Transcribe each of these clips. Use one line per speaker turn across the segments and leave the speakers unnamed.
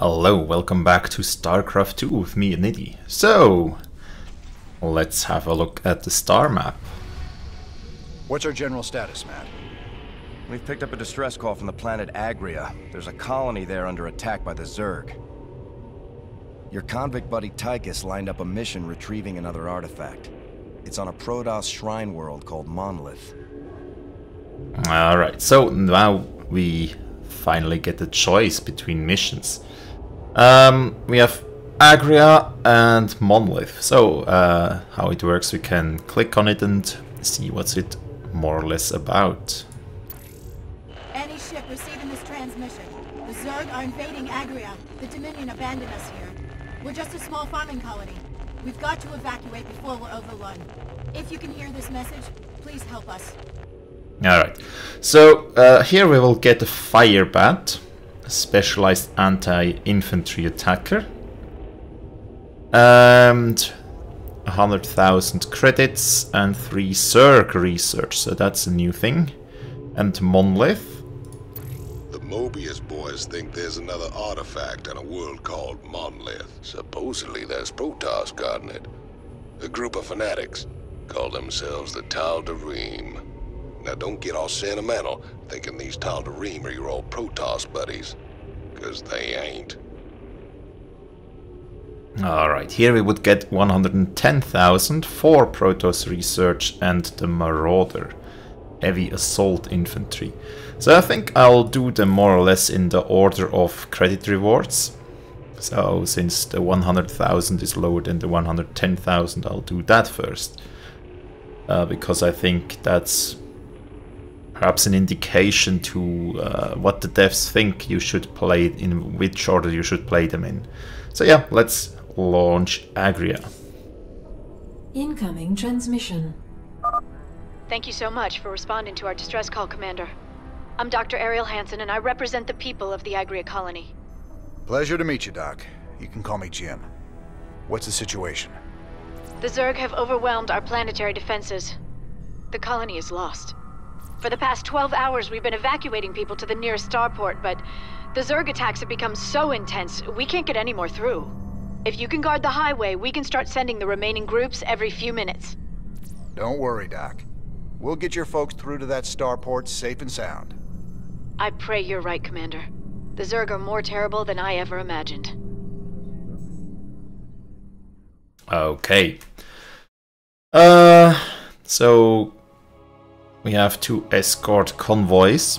Hello, welcome back to StarCraft 2 with me, Nidhi. So, let's have a look at the star map.
What's our general status, Matt?
We've picked up a distress call from the planet Agria. There's a colony there under attack by the Zerg. Your convict buddy Tychus lined up a mission retrieving another artifact. It's on a Protoss shrine world called Monolith.
Alright, so now we finally get the choice between missions. Um, we have Agria and Monolith. So, uh, how it works, we can click on it and see what's it more or less about.
Any ship receiving this transmission. The Zerg are invading Agria. The Dominion abandoned us here. We're just a small farming colony. We've got to evacuate before we're overrun. If you can hear this message, please help us.
Alright, so uh, here we will get a Fire Bat, specialized anti-infantry attacker. And 100,000 credits and 3 Zerg research, so that's a new thing. And Monolith.
The Moebius boys think there's another artifact on a world called Monolith. Supposedly there's Protoss guarding it. A group of fanatics call themselves the Tal'Darim. Now don't get all sentimental thinking these Tal'Darim are your old Protoss buddies. Cause they ain't.
Alright, here we would get 110,000 for Protoss Research and the Marauder, Heavy Assault Infantry. So I think I'll do them more or less in the order of credit rewards. So since the 100,000 is lower than the 110,000, I'll do that first. Uh, because I think that's perhaps an indication to uh, what the devs think you should play in which order you should play them in. So yeah, let's launch Agria.
Incoming transmission.
Thank you so much for responding to our distress call, Commander. I'm Dr. Ariel Hanson, and I represent the people of the Agria colony.
Pleasure to meet you, Doc. You can call me Jim. What's the situation?
The Zerg have overwhelmed our planetary defenses. The colony is lost. For the past 12 hours, we've been evacuating people to the nearest starport, but the Zerg attacks have become so intense, we can't get any more through. If you can guard the highway, we can start sending the remaining groups every few minutes.
Don't worry, Doc. We'll get your folks through to that starport safe and sound.
I pray you're right, Commander. The Zerg are more terrible than I ever imagined.
Okay. Uh, so we have to escort convoys.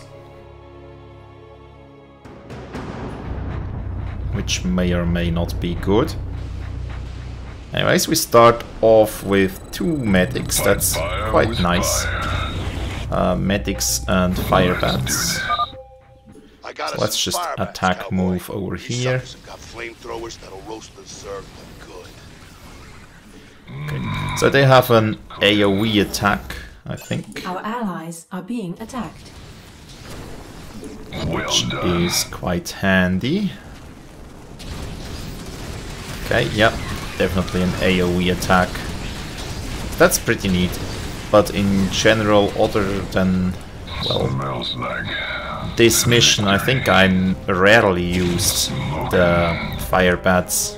Which may or may not be good. Anyways, we start off with two medics, that's quite nice. Uh, medics and fire bats. So let's just attack move over here. Okay. So they have an AoE attack, I think.
Our allies are being attacked.
Which is quite handy. Okay, yep, definitely an AoE attack. That's pretty neat. But in general, other than, well, this mission, I think I rarely used the fire bats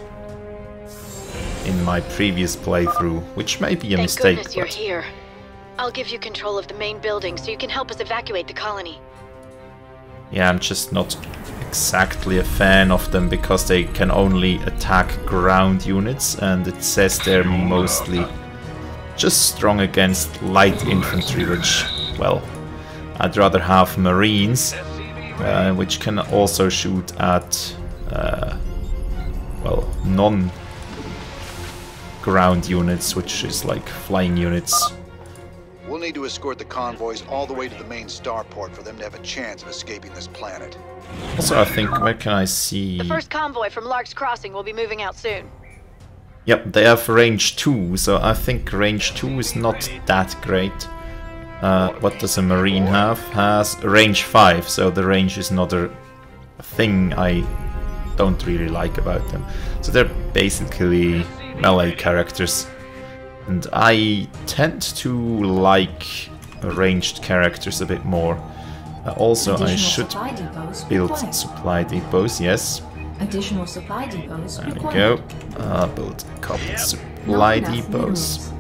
in my previous playthrough, which may be a
Thank
mistake.
goodness you're
but-
here. I'll give you control of the main building so you can help us evacuate the colony.
Yeah, I'm just not exactly a fan of them because they can only attack ground units and it says they're mostly just strong against light infantry, which, well, I'd rather have marines, uh, which can also shoot at, uh, well, non ground units, which is like flying units.
We'll need to escort the convoys all the way to the main starport for them to have a chance of escaping this planet.
Also, I think, where can I see...
The first convoy from Lark's Crossing will be moving out soon.
Yep, they have range 2, so I think range 2 is not that great. Uh, what does a marine have? Has range 5, so the range is another thing I don't really like about them. So they're basically melee characters. And I tend to like ranged characters a bit more. Uh, also, I should
supply depots
build
required.
supply depots, yes.
Additional supply depots
There we go. Uh, build a couple supply
Not
depots.
minerals.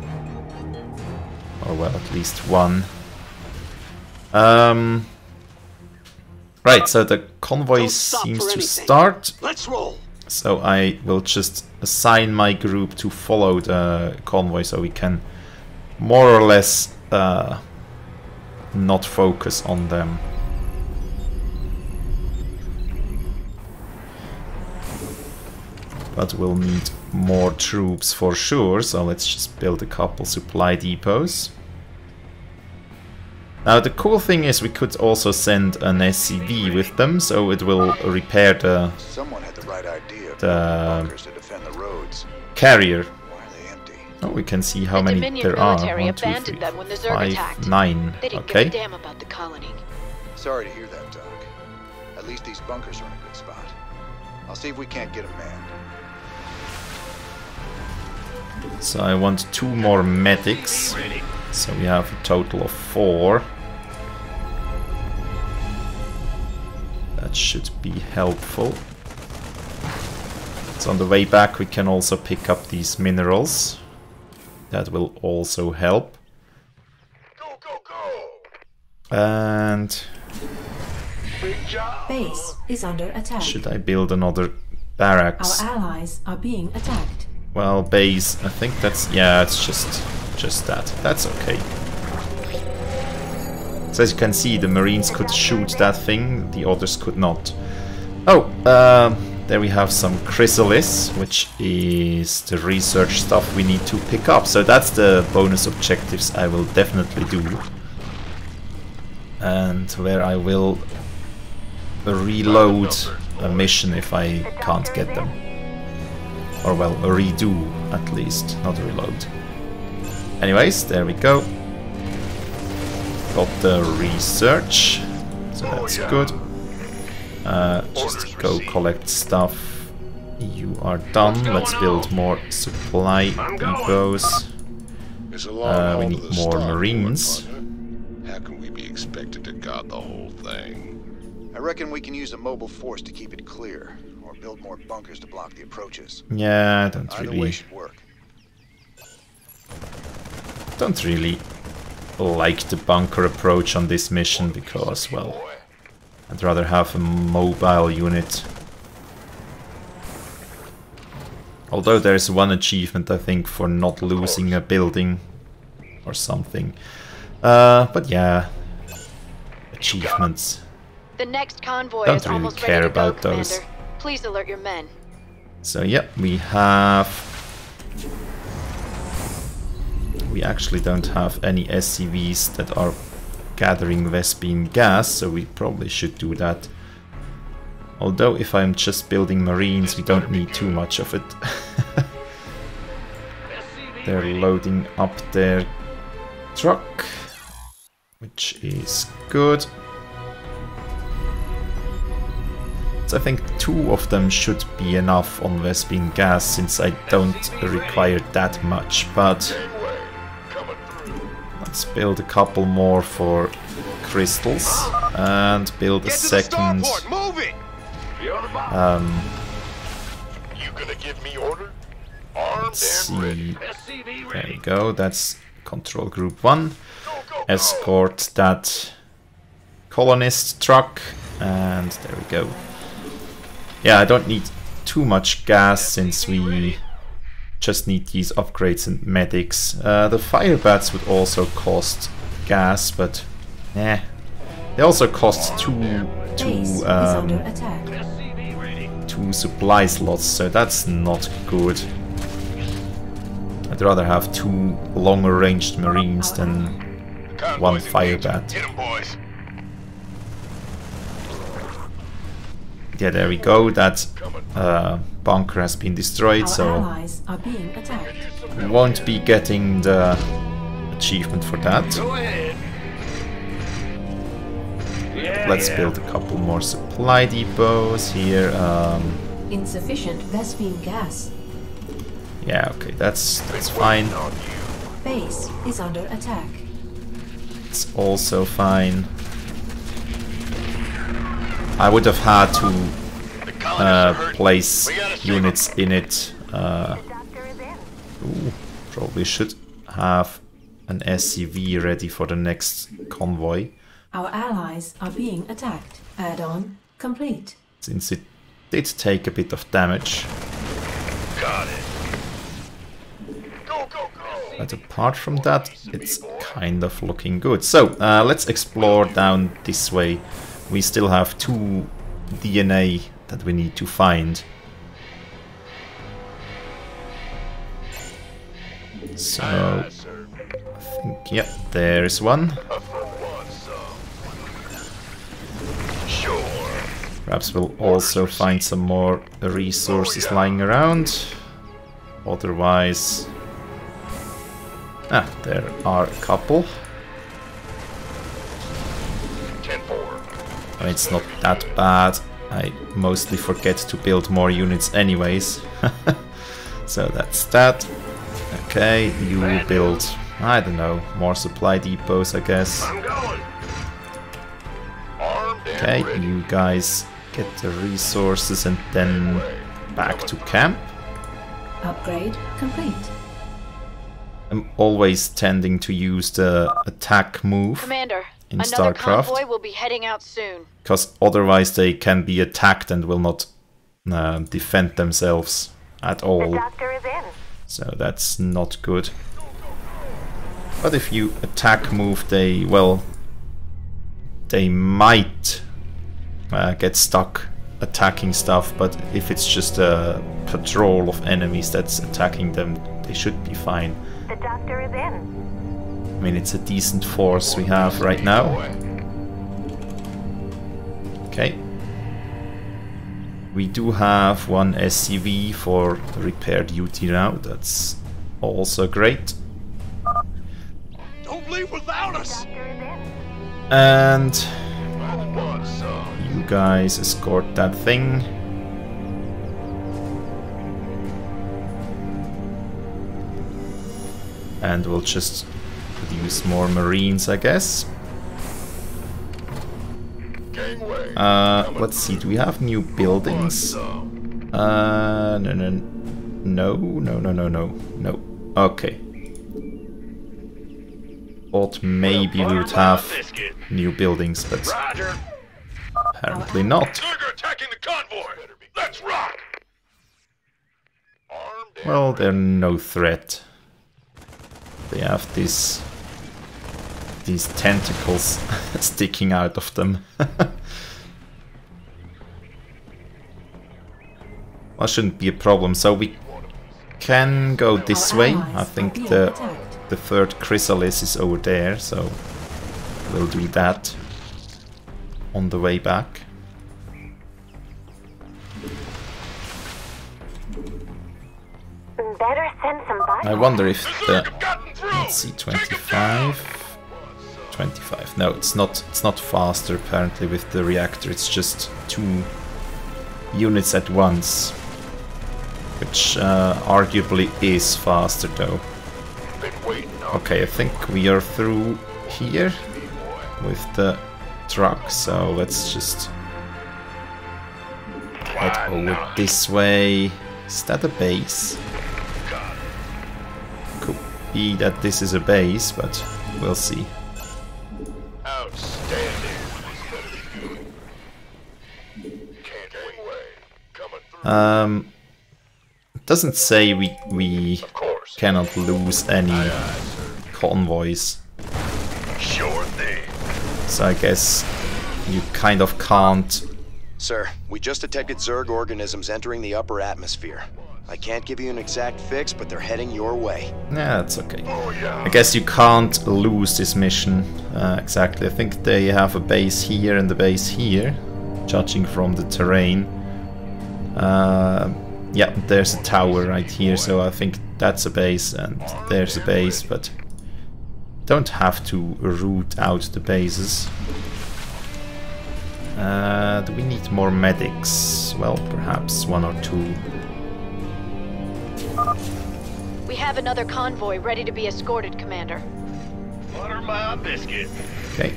Or well, at least one. Um. Right, so the convoy seems to
anything.
start.
Let's roll.
So I will just assign my group to follow the convoy so we can more or less uh, not focus on them. But we'll need more troops for sure, so let's just build a couple supply depots. Now the cool thing is we could also send an SCV with them, so it will repair the
Someone had the right idea.
The-
bunkers to defend the roads.
carrier.
Why are they empty?
Oh, we can see how
The
many
Dominion
there are.
military
One, two, three,
them when the Zerg
five,
attacked.
nine.
They didn't
Okay.
give a damn about the colony.
Sorry to hear that, Doc. At least these bunkers are in a good spot. I'll see if we can't get them manned.
So I want two more medics. So we have a total of four. That should be helpful. So on the way back we can also pick up these minerals. That will also help.
Go, go, go!
And
Base is under attack.
should I build another barracks?
Our allies are being attacked.
Well, base. I think that's yeah. It's just just that. That's okay. So as you can see, the Marines could shoot that thing. The others could not. Oh, uh, there we have some chrysalis, which is the research stuff we need to pick up. So that's the bonus objectives I will definitely do. And where I will reload a mission if I can't get them. Or well, redo at least, not reload. Anyways, there we go. Got the research, so that's good. Uh, just go collect stuff. You are done. Let's build more supply depots.
It's a long
Uh, we need more Marines.
How can we be expected to guard the whole thing?
I reckon we can use a mobile force to keep it clear, or build more bunkers to block the approaches.
Yeah, I don't
Either
really,
should work.
don't really like the bunker approach on this mission because, well, I'd rather have a mobile unit. Although there's one achievement, I think, for not losing a building or something. Uh, but yeah, achievements.
The next convoy
Don't
is
really
almost
care
ready to go,
about those.
Please alert your men.
So yeah, we have... We actually don't have any SCVs that are gathering Vespene gas, so we probably should do that. Although if I'm just building marines, we don't need too much of it. They're loading up their truck, which is good. I think two of them should be enough on Vespene gas since I don't require that much, but
Gangway, coming through.
let's build a couple more for crystals and build a
Get to the
second
starport. Move it.
Be on the mark.
um
you gonna give me order? Armed
let's
and
see there we go that's control group 1
Go, go, go.
escort that colonist truck and there we go yeah I don't need too much gas since we just need these upgrades and medics uh, the fire bats would also cost gas but eh they also cost two
Base
two um,
attack.
SCV ready.
two supply slots so that's not good I'd rather have two longer ranged marines than One fire
engaging.
bat. Yeah, there we go. That uh, bunker has been destroyed,
Our
so
allies are being attacked.
we won't be getting the achievement for that. Let's build a couple more supply depots here. Um,
Insufficient Vespene gas.
yeah, okay, that's that's fine.
Base is under attack.
It's also fine. I would have had to uh, place units in it. Uh, ooh, probably should have an SCV ready for the next convoy,
Our allies are being attacked. Add-on complete.
since it did take a bit of damage.
Got it. Go, go, go!
But apart from that, it's kind of looking good. So, uh, let's explore down this way. We still have two DNA that we need to find. So, I think, yeah, there's one. Perhaps we'll also find some more resources lying around. Otherwise... Ah, there are a couple. I mean, it's not that bad. I mostly forget to build more units anyways. so that's that. Okay, you build, I don't know, more supply depots, I guess.
I'm going. Armed and
Okay, you guys get the resources and then back to camp.
Upgrade complete.
I'm always tending to use the attack move
Commander,
in
another
StarCraft.
convoy will be heading out soon.
because otherwise they can be attacked and will not uh, defend themselves at all.
Doctor is in.
So that's not good. But if you attack move, they, well, they might uh, get stuck attacking stuff, but if it's just a patrol of enemies that's attacking them, they should be fine.
The doctor is in.
I mean, it's a decent force we have right now. Okay. We do have one SCV for repair duty now. That's also great.
Don't leave without us.
Doctor is in.
And
I want some.
you guys escort that thing. And we'll just produce more marines, I guess. Uh, let's see, do we have new buildings? Uh, no, no, no, no, no, no, no, no. Okay. Thought maybe we would have new buildings, but apparently not.
Zerger attacking the convoy. Let's rock. Armed and
Well, they're no threat. They have these these tentacles sticking out of them. well, shouldn't be a problem. So we can go this
Our
way. I think the
attacked.
the third chrysalis is over there, so we'll do that on the way back.
Better send some
I wonder if the
Zerg gotten through.
Let's see, 25. 25. No, it's not it's not faster apparently with the reactor. It's just two units at once. Which uh, arguably is faster though. Okay, I think we are through here with the truck, so let's just head over this way. Is that a base? Could be that this is a base, but we'll see. Um, it doesn't say we we cannot lose any convoys,
Sure thing.
so I guess you kind of can't.
Sir, we just detected Zerg organisms entering the upper atmosphere. I can't give you an exact fix, but they're heading your way.
Yeah, that's okay.
Oh yeah.
I guess you can't lose this mission uh, exactly. I think they have a base here and a base here, judging from the terrain. Uh, yeah, there's a tower right here, so I think that's a base and there's a base, but don't have to root out the bases. Uh, do we need more medics? Well, perhaps one or two.
We have another convoy ready to be escorted, Commander.
Butter my biscuit.
Okay,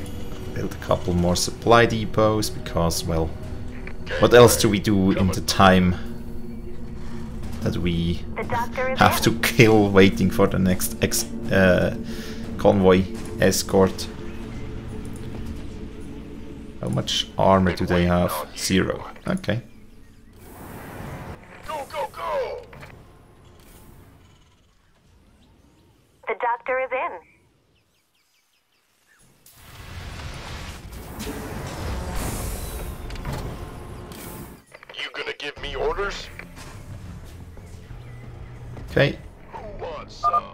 build a couple more supply depots because, well, What else do we do in the time that we
The doctor is
have to kill waiting for the next ex uh, convoy escort? How much armor do they have? Zero. Okay.
Orders?
Okay.
Who wants some?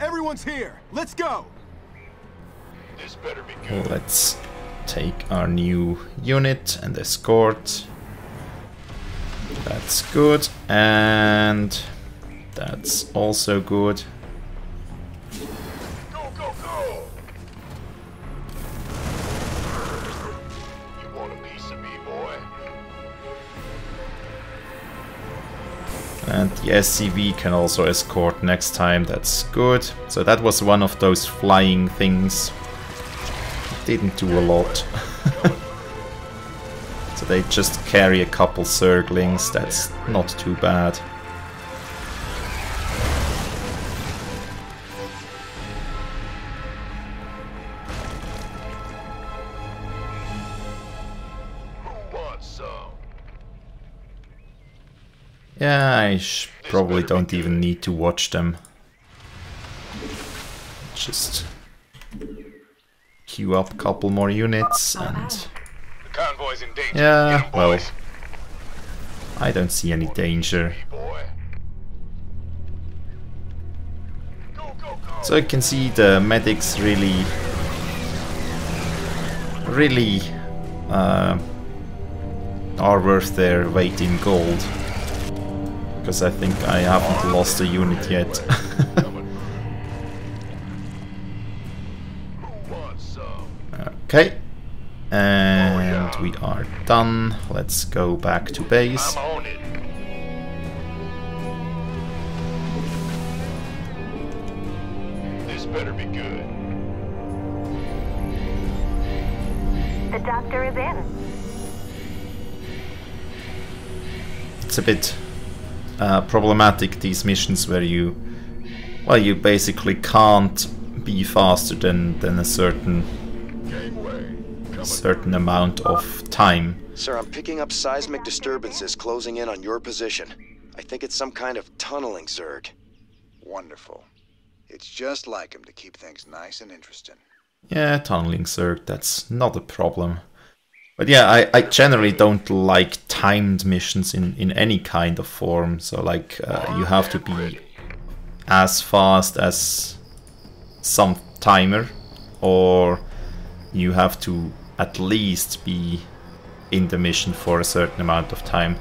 Everyone's here. Let's go.
This better be good.
Let's take our new unit and escort. That's good. And that's also good. SCV can also escort next time, that's good. So that was one of those flying things. Didn't do a lot. so they just carry a couple Zerglings, that's not too bad. Yeah, I sh probably don't even need to watch them. Just queue up a couple more units and
The convoy's in danger.
Yeah,
Get 'em,
well. I don't see any danger. So you can see the medics really, really uh, are worth their weight in gold. Because I think I haven't lost a unit yet.
Who wants some?
okay. And we are done. Let's go back to base.
I'm on it. This better be good.
The doctor is in.
It's a bit uh, problematic, these missions where you... Well, you basically can't be faster than, than a certain
Gangway.
Certain amount of time.
Sir, I'm picking up seismic disturbances closing in on your position. I think it's some kind of tunneling, Zerg.
Wonderful. It's just like him to keep things nice and interesting.
Yeah, tunneling Zerg, that's not a problem. But yeah, I, I generally don't like timed missions in, in any kind of form. So like, uh, you have to be as fast as some timer, or you have to at least be in the mission for a certain amount of time.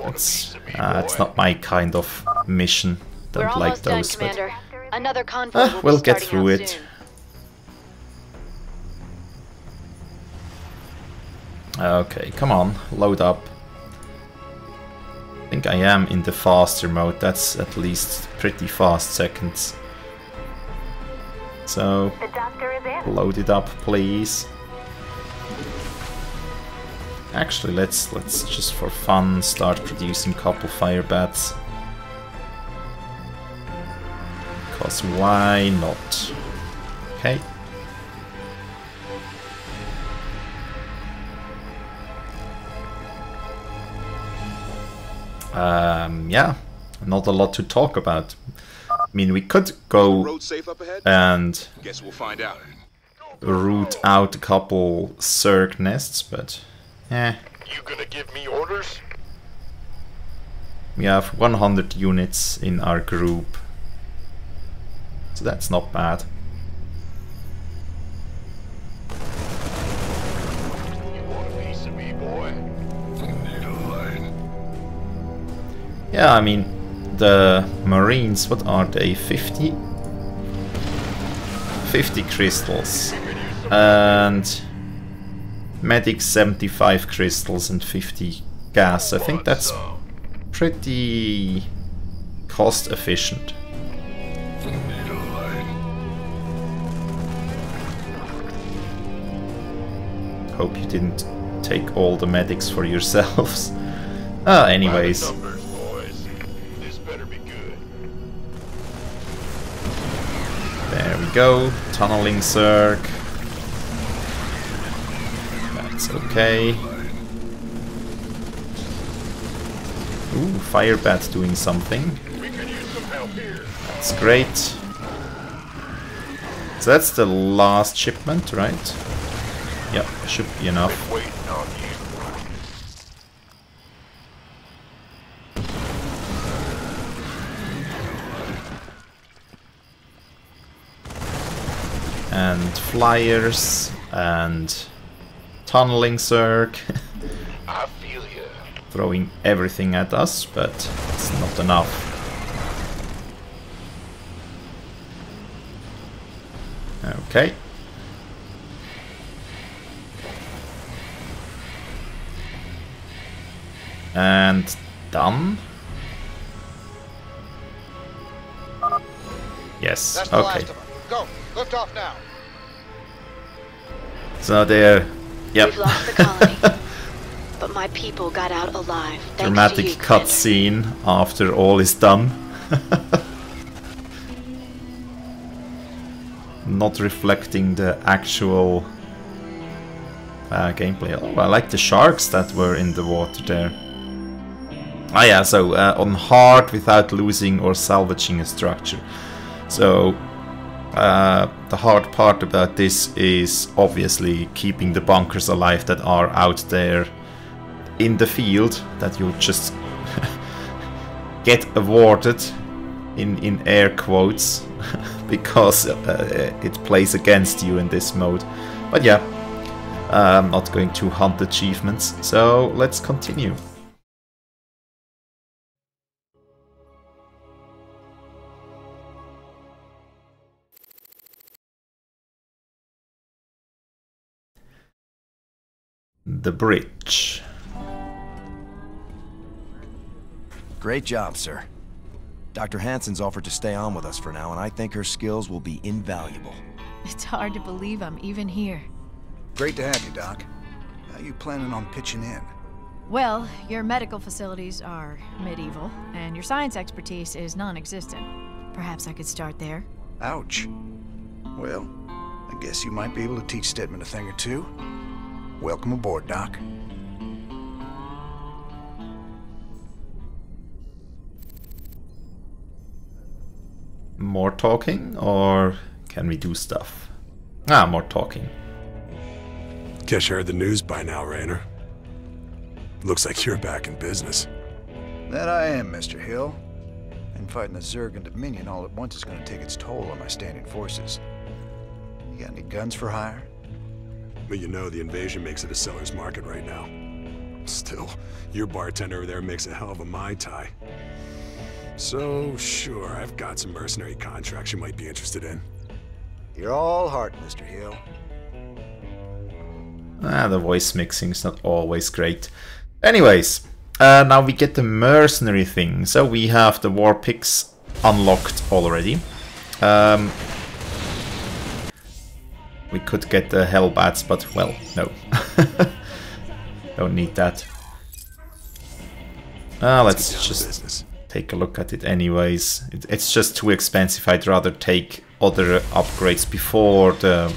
It's,
piece of me,
uh, it's not my kind of mission. Don't
We're
like
almost done,
those, but
Commander. Another convoy
Ah, we'll get through it.
soon.
Okay, come on, load up. I think I am in the faster mode, that's at least pretty fast seconds. So,
The doctor is in.
load it up, please. Actually, let's let's just for fun start producing couple fire bats. Cause why not? Okay. Um, yeah, not a lot to talk about. I mean, we could go
Road safe up ahead?
and
Guess we'll find out.
root out a couple Zerg nests, but eh,
You gonna give me orders?
we have 100 units in our group, so that's not bad. Yeah, I mean, the Marines, what are they, 50? 50 crystals. And medics 75 crystals and 50 gas. I think that's pretty cost efficient. Hope you didn't take all the medics for yourselves. Ah, anyways. Go. Tunneling Zerg. That's okay. Ooh, Fire Bat doing something. That's great. So that's the last shipment, right? Yep, should be enough. Flyers and tunneling Zerg.
I feel you.
throwing everything at us, but it's not enough. Okay. And done. Yes,
That's the
okay.
last of them. Go. Lift off now.
So they're yep.
We've lost the colony. but my people got out alive.
Dramatic
to you, Commander.
cutscene after all is done. Not reflecting the actual uh, gameplay. Oh, I like the sharks that were in the water there. Ah yeah, so uh, on hard without losing or salvaging a structure. So uh, the hard part about this is obviously keeping the bunkers alive that are out there in the field that you just get awarded in in air quotes because uh, it plays against you in this mode. But yeah, I'm not going to hunt achievements, so let's continue. The bridge.
Great job, sir. Dr. Hanson's offered to stay on with us for now, and I think her skills will be invaluable.
It's hard to believe I'm even here.
Great to have you, Doc. How you planning on pitching in?
Well, your medical facilities are medieval, and your science expertise is non-existent. Perhaps I could start there.
Ouch. Well, I guess you might be able to teach Stetmann a thing or two. Welcome aboard, Doc.
More talking, or can we do stuff? Ah, more talking.
Guess you heard the news by now, Raynor. Looks like you're back in business.
That I am, Mr. Hill. And fighting the Zerg and Dominion all at once is going to take its toll on my standing forces. You got any guns for hire?
But you know the invasion makes it a seller's market right now. Still, your bartender over there makes a hell of a Mai Tai. So, sure, I've got some mercenary contracts you might be interested in.
You're all heart, Mr. Hill.
Ah, the voice mixing's not always great. Anyways, uh, now we get the mercenary thing. So we have the War Pigs unlocked already. Um, we could get the Hellbats, but well, no. Don't need that. Ah, let's,
get down
just take a look at it anyways. It, it's just too expensive. I'd rather take other upgrades before the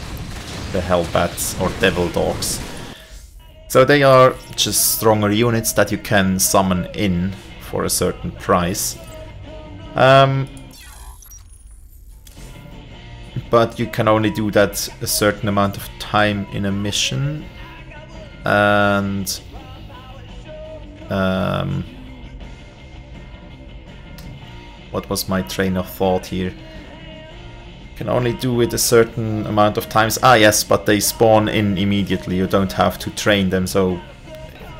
the Hellbats or Devil Dogs. So they are just stronger units that you can summon in for a certain price. Um, but you can only do that a certain amount of time in a mission. And um, what was my train of thought here? Can only do it a certain amount of times. Ah, yes, but they spawn in immediately. You don't have to train them, so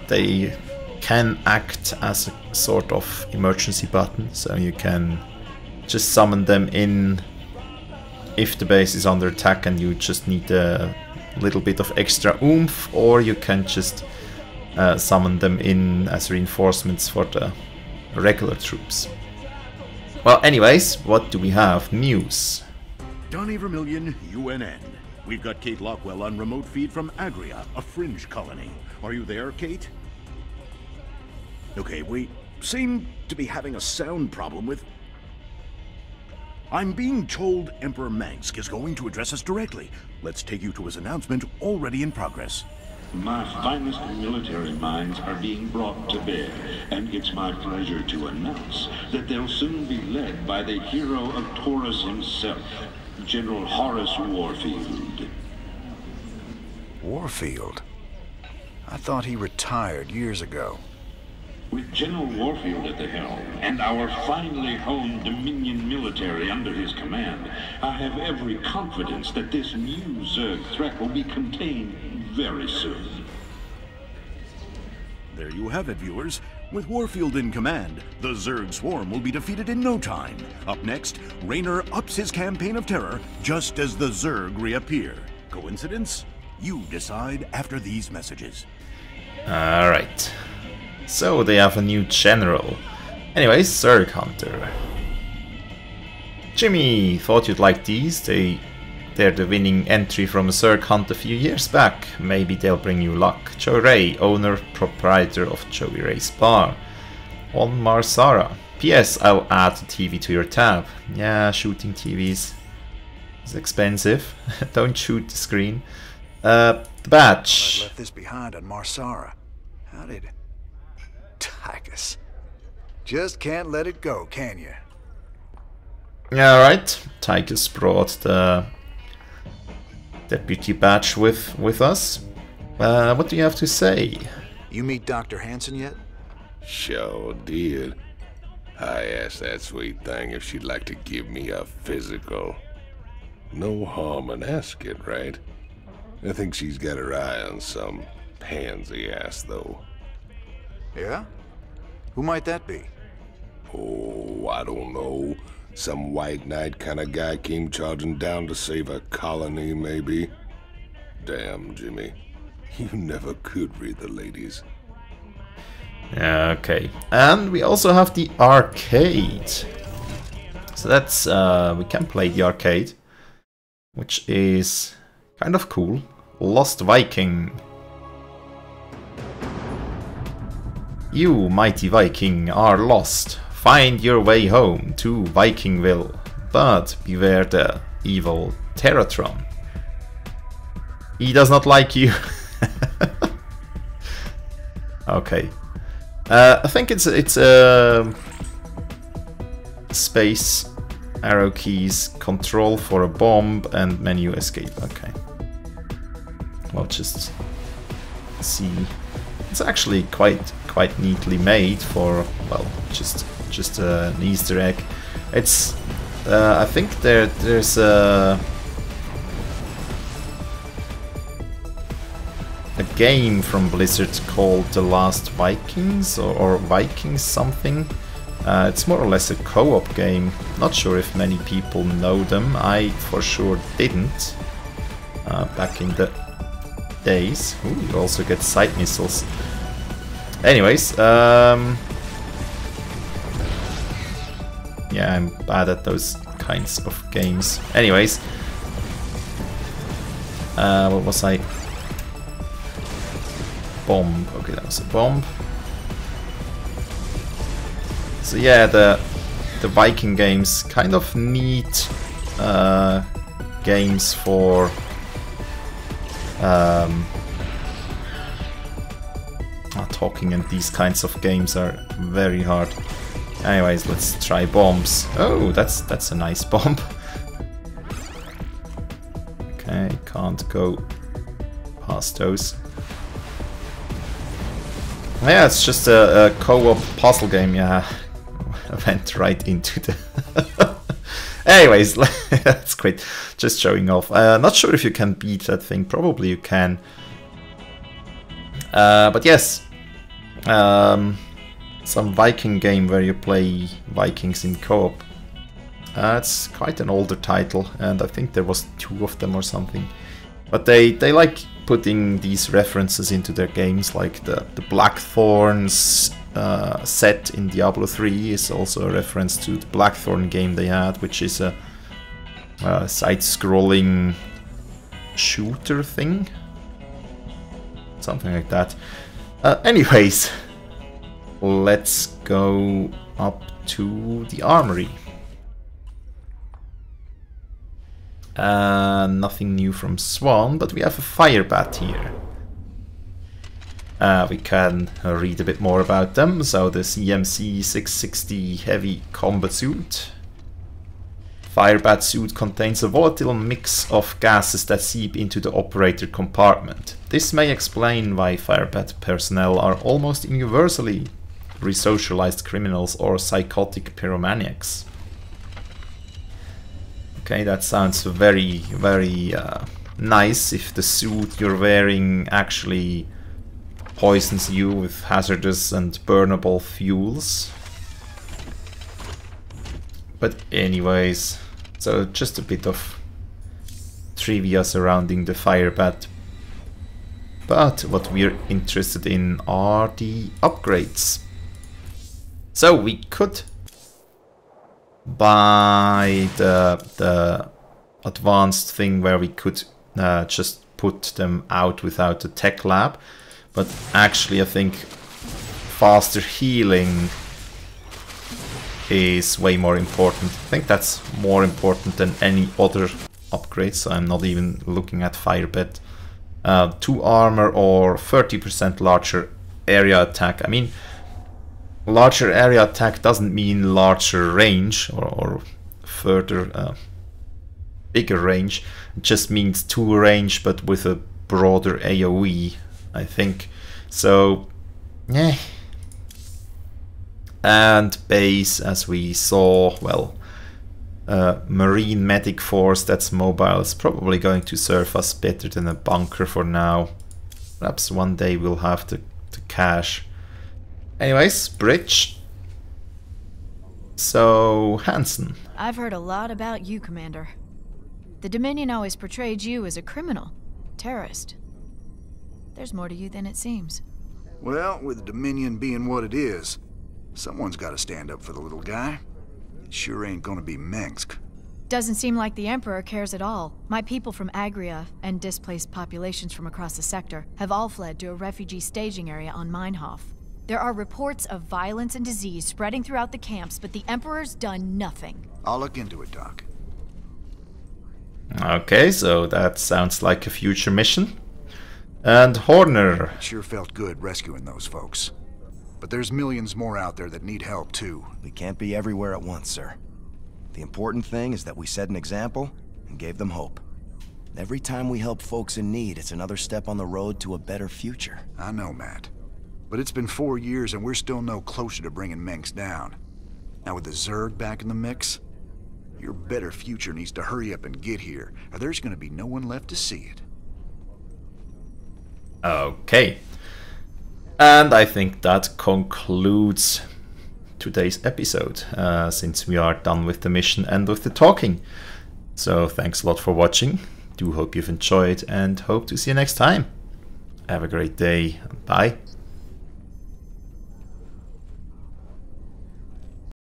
they can act as a sort of emergency button. So you can just summon them in if the base is under attack and you just need a little bit of extra oomph, or you can just uh, summon them in as reinforcements for the regular troops. Well, anyways, what do we have? News.
Donny Vermillion, UNN. We've got Kate Lockwell on remote feed from Agria, a fringe colony. Are you there, Kate? Okay, we seem to be having a sound problem with... I'm being told Emperor Mengsk is going to address us directly. Let's take you to his announcement already in progress.
My finest military minds are being brought to bear, and it's my pleasure to announce that they'll soon be led by the hero of Taurus himself, General Horace Warfield.
Warfield? I thought he retired years ago.
With General Warfield at the helm, and our finely honed Dominion military under his command, I have every confidence that this new Zerg threat will be contained very soon.
There you have it, viewers. With Warfield in command, the Zerg swarm will be defeated in no time. Up next, Raynor ups his campaign of terror just as the Zerg reappear. Coincidence? You decide after these messages.
Alright. So they have a new general. Anyways, Zerg Hunter. Jimmy, thought you'd like these. They they're the winning entry from a Zerg hunt a few years back. Maybe they'll bring you luck. Joey Ray, owner, proprietor of Joey Ray's Bar. On Mar Sara. P.S. I'll add the TV to your tab. Yeah, shooting TVs is expensive. Don't shoot the screen. Uh, the badge.
I left this behind on Mar Sara. How did... Tychus. Just can't let it go, can you?
Alright, Tychus brought the deputy badge with, with us. Uh, what do you have to say?
You meet Dr. Hanson yet?
Sure did. I asked that sweet thing if she'd like to give me a physical. No harm in asking, right? I think she's got her eye on some pansy ass, though.
Yeah? Who might that be?
Oh, I don't know. Some white knight kind of guy came charging down to save a colony, maybe. Damn, Jimmy. You never could read the ladies.
Okay, and we also have the arcade. So that's, uh, we can play the arcade, which is kind of cool. Lost Viking. You, mighty Viking, are lost. Find your way home to Vikingville, but beware the evil Terratron. He does not like you. okay. Uh, I think it's it's a uh, space arrow keys control for a bomb and menu escape. Okay. Well, just see. It's actually quite quite neatly made for well, just just uh, an Easter egg. It's uh, I think there there's a a game from Blizzard called The Last Vikings or, or Vikings something. Uh, it's more or less a co-op game. Not sure if many people know them. I for sure didn't uh, back in the days. Ooh, you also get side missiles. Anyways, um, yeah, I'm bad at those kinds of games. Anyways, uh, what was I? Bomb. Okay, that was a bomb. So yeah, the the Viking games kind of neat uh, games for um, talking and these kinds of games are very hard. Anyways, let's try bombs. Oh, that's that's a nice bomb. okay, can't go past those. Yeah, it's just a, a co-op puzzle game, yeah. I went right into the... Anyways, that's great. Just showing off. Uh, not sure if you can beat that thing. Probably you can. Uh, but yes. Um, some Viking game where you play Vikings in co-op. Uh, it's quite an older title, and I think there was two of them or something. But they, they like putting these references into their games, like the, the Blackthorne's uh, set in Diablo 3 is also a reference to the Blackthorne game they had, which is a, a side-scrolling shooter thing. something like that. Uh, anyways, let's go up to the armory. Uh, nothing new from Swann, but we have a fire bat here. Uh, we can read a bit more about them. So the CMC 660 heavy combat suit. Firebat suit contains a volatile mix of gases that seep into the operator compartment. This may explain why Firebat personnel are almost universally resocialized criminals or psychotic pyromaniacs. Okay, that sounds very, very uh, nice if the suit you're wearing actually poisons you with hazardous and burnable fuels. But anyways, so just a bit of trivia surrounding the Firebat. But what we're interested in are the upgrades. So we could buy the, the advanced thing where we could uh, just put them out without the tech lab. But actually I think faster healing is way more important. I think that's more important than any other upgrade, so I'm not even looking at Firebat. Uh, 2 armor or 30% larger area attack. I mean, larger area attack doesn't mean larger range or, or further uh, bigger range. It just means 2 range but with a broader AoE I think. So, yeah. And base, as we saw, well, uh, Marine Medic Force that's mobile is probably going to serve us better than a bunker for now. Perhaps one day we'll have to, to cash. Anyways, bridge. So, Hanson.
I've heard a lot about you, Commander. The Dominion always portrayed you as a criminal, terrorist. There's more to you than it seems.
Well, with the Dominion being what it is, someone's got to stand up for the little guy. It sure ain't gonna be Mengsk.
Doesn't seem like the Emperor cares at all. My people from Agria, and displaced populations from across the sector, have all fled to a refugee staging area on Meinhof. There are reports of violence and disease spreading throughout the camps, but the Emperor's done nothing.
I'll look into it, Doc.
Okay, so that sounds like a future mission. And Horner.
Sure felt good rescuing those folks. But there's millions more out there that need help too.
We can't be everywhere at once, sir. The important thing is that we set an example and gave them hope. Every time we help folks in need, it's another step on the road to a better future.
I know, Matt. But it's been four years and we're still no closer to bringing Mengsk down. Now with the Zerg back in the mix, your better future needs to hurry up and get here, or there's gonna be no one left to see it.
Okay. And I think that concludes today's episode, uh, since we are done with the mission and with the talking. So thanks a lot for watching. Do hope you've enjoyed and hope to see you next time. Have a great day. Bye.